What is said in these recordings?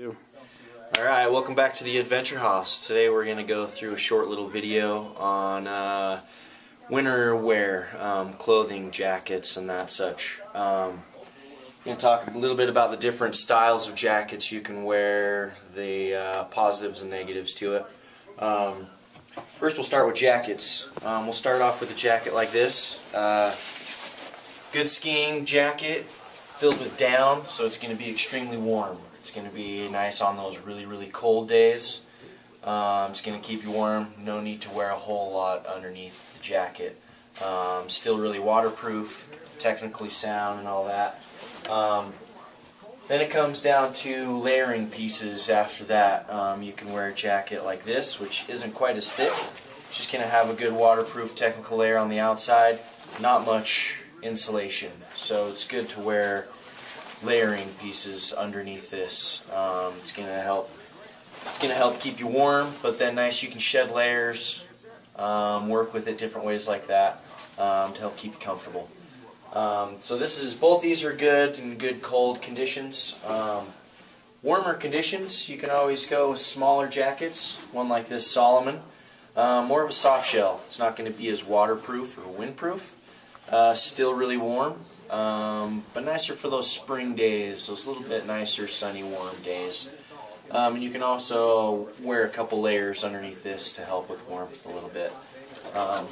Alright, welcome back to the Adventure Haus. Today we're going to go through a short little video on uh, winter wear, um, clothing, jackets, and that such. Um, going to talk a little bit about the different styles of jackets you can wear, the uh, positives and negatives to it. Um, first we'll start with jackets. Um, we'll start off with a jacket like this. Uh, good skiing jacket filled with down, so it's going to be extremely warm. It's going to be nice on those really, really cold days. Um, it's going to keep you warm. No need to wear a whole lot underneath the jacket. Um, still really waterproof, technically sound and all that. Um, then it comes down to layering pieces after that. Um, you can wear a jacket like this, which isn't quite as thick. It's just going to have a good waterproof technical layer on the outside. Not much insulation. So it's good to wear layering pieces underneath this. Um, it's going to help it's going to help keep you warm, but then nice you can shed layers, um, work with it different ways like that um, to help keep you comfortable. Um, so this is both these are good in good cold conditions. Um, warmer conditions, you can always go with smaller jackets. One like this Salomon. uh, more of a soft shell. It's not going to be as waterproof or windproof. Uh, still really warm, um, but nicer for those spring days, those little bit nicer sunny warm days. Um, and you can also wear a couple layers underneath this to help with warmth a little bit. Um,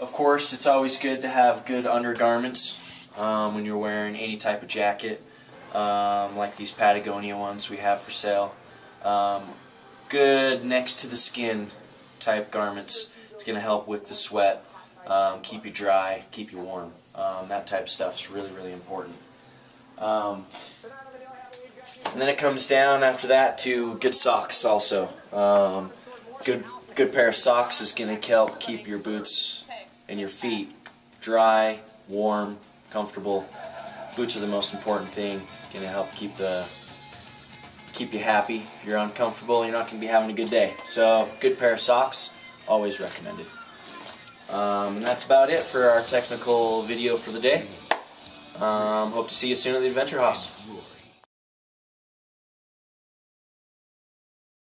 of course, it's always good to have good undergarments um, when you're wearing any type of jacket, um, like these Patagonia ones we have for sale. Um, good next to the skin type garments. It's going to help with the sweat, um, keep you dry, keep you warm. Um, that type of stuff is really, really important. Um, and then it comes down after that to good socks also. Um, good, good pair of socks is going to help keep your boots and your feet dry, warm, comfortable. Boots are the most important thing. Going to help keep the keep you happy. If you're uncomfortable, you're not going to be having a good day. So, good pair of socks, always recommended. Um, and that's about it for our technical video for the day. Um, hope to see you soon at the Adventure Haus.